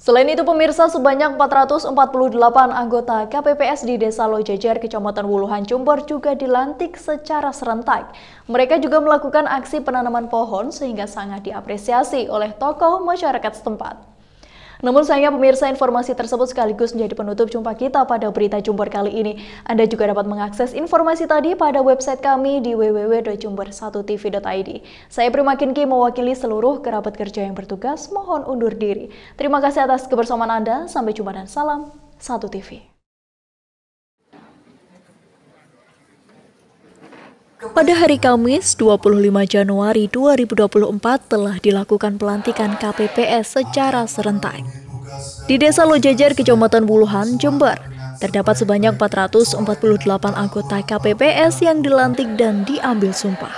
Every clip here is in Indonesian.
Selain itu pemirsa sebanyak 448 anggota KPPS di Desa Lojejer, Kecamatan Wuluhan, Jember juga dilantik secara serentak. Mereka juga melakukan aksi penanaman pohon sehingga sangat diapresiasi oleh tokoh masyarakat setempat. Namun sayangnya pemirsa informasi tersebut sekaligus menjadi penutup jumpa kita pada berita Jumber kali ini. Anda juga dapat mengakses informasi tadi pada website kami di www.jumber1tv.id. Saya Prima Kinki mewakili seluruh kerabat kerja yang bertugas mohon undur diri. Terima kasih atas kebersamaan Anda. Sampai jumpa dan salam 1 TV. Pada hari Kamis 25 Januari 2024 telah dilakukan pelantikan KPPS secara serentak. Di Desa Lojajar, Kecamatan Wuluhan, Jember, terdapat sebanyak 448 anggota KPPS yang dilantik dan diambil sumpah.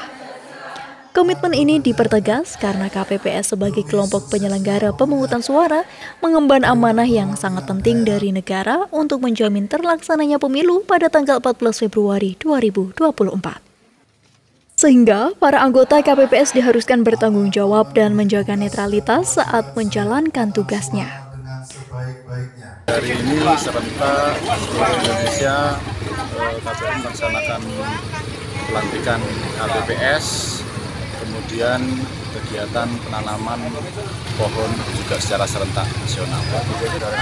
Komitmen ini dipertegas karena KPPS sebagai kelompok penyelenggara pemungutan suara mengemban amanah yang sangat penting dari negara untuk menjamin terlaksananya pemilu pada tanggal 14 Februari 2024 sehingga para anggota KPPS diharuskan bertanggung jawab dan menjaga netralitas saat menjalankan tugasnya. Hari ini serentak seluruh Indonesia eh, KPM melaksanakan pelantikan KPPS, kemudian kegiatan penanaman pohon juga secara serentak nasional.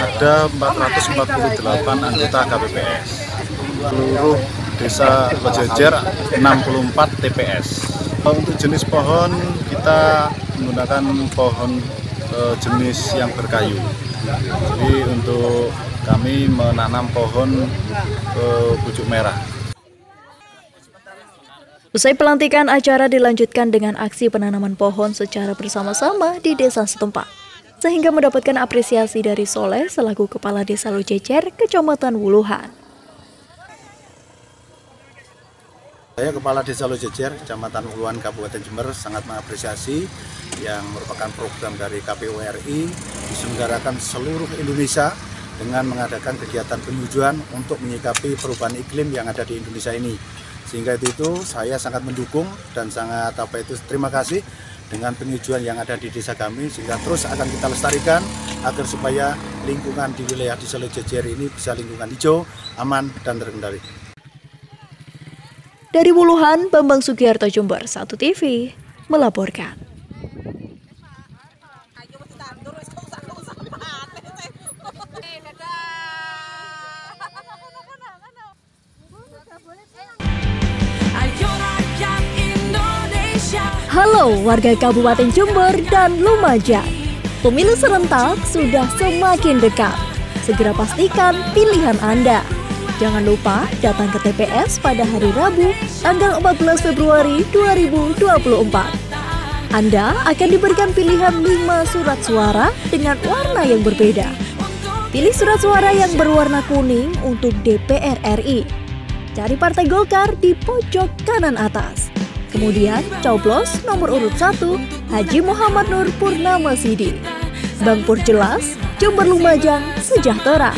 Ada 448 anggota KPPS. Seluruh Desa Pejajar 64 TPS. Untuk jenis pohon kita menggunakan pohon e, jenis yang berkayu. Jadi untuk kami menanam pohon e, pucuk merah. Usai pelantikan acara dilanjutkan dengan aksi penanaman pohon secara bersama-sama di desa setempat sehingga mendapatkan apresiasi dari Soleh selaku Kepala Desa Lujejer, Kecamatan Wuluhan. Saya Kepala Desa Lojejer, Kecamatan Uluan, Kabupaten Jember sangat mengapresiasi yang merupakan program dari KPU RI diselenggarakan seluruh Indonesia dengan mengadakan kegiatan penyujuan untuk menyikapi perubahan iklim yang ada di Indonesia ini. Sehingga itu, itu saya sangat mendukung dan sangat apa itu terima kasih dengan penyujuan yang ada di desa kami sehingga terus akan kita lestarikan agar supaya lingkungan di wilayah Desa Lojejer ini bisa lingkungan hijau, aman dan terkendali. Dari Wuluhan, Bambang Sugiarto Jember, Satu TV, melaporkan. Halo warga Kabupaten Jember dan Lumajang. Pemilu serentak sudah semakin dekat. Segera pastikan pilihan Anda. Jangan lupa datang ke TPS pada hari Rabu, tanggal 14 Februari 2024. Anda akan diberikan pilihan 5 surat suara dengan warna yang berbeda. Pilih surat suara yang berwarna kuning untuk DPR RI. Cari Partai Golkar di pojok kanan atas. Kemudian coblos nomor urut 1 Haji Muhammad Nur Purnama Sidi. Bang Pur jelas, Jember Lumajang sejahtera.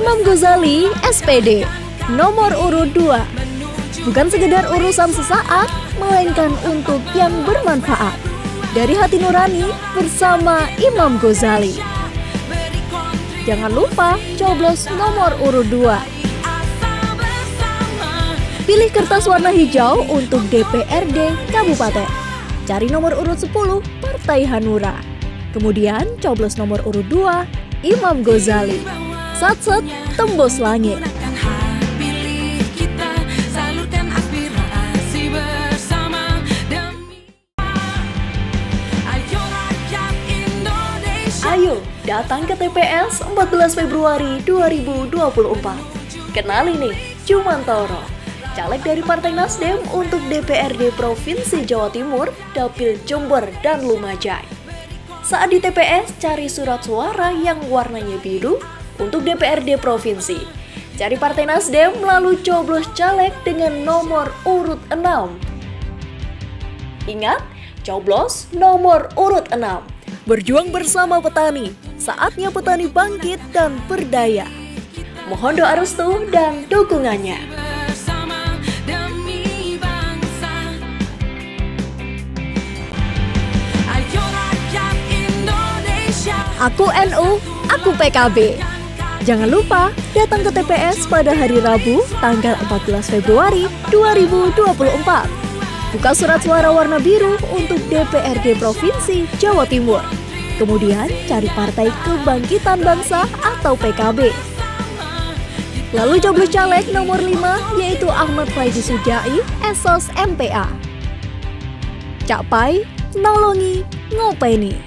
Imam Ghazali, SPD, nomor urut 2. Bukan sekedar urusan sesaat, melainkan untuk yang bermanfaat. Dari hati nurani bersama Imam Ghazali. Jangan lupa coblos nomor urut 2. Pilih kertas warna hijau untuk DPRD Kabupaten. Cari nomor urut 10 Partai Hanura. Kemudian coblos nomor urut 2 Imam Ghazali. Sat-sat tembus langit. Ayo datang ke TPS 14 Februari 2024. Kenali nih, Toro, caleg dari Partai Nasdem untuk DPRD Provinsi Jawa Timur, Dapil Jember dan Lumajang. Saat di TPS, cari surat suara yang warnanya biru untuk DPRD Provinsi. Cari Partai Nasdem melalui coblos caleg dengan nomor urut 6. Ingat, coblos nomor urut 6. Berjuang bersama petani, saatnya petani bangkit dan berdaya. Mohon doa restu dan dukungannya. Aku NU, aku PKB. Jangan lupa datang ke TPS pada hari Rabu tanggal 14 Februari 2024. Buka surat suara warna biru untuk DPRD Provinsi Jawa Timur. Kemudian cari Partai Kebangkitan Bangsa atau PKB. Lalu joblos caleg nomor 5 yaitu Ahmad Faidi Sujai, Esos MPA. Cak Pai, nolongi, ngopeni.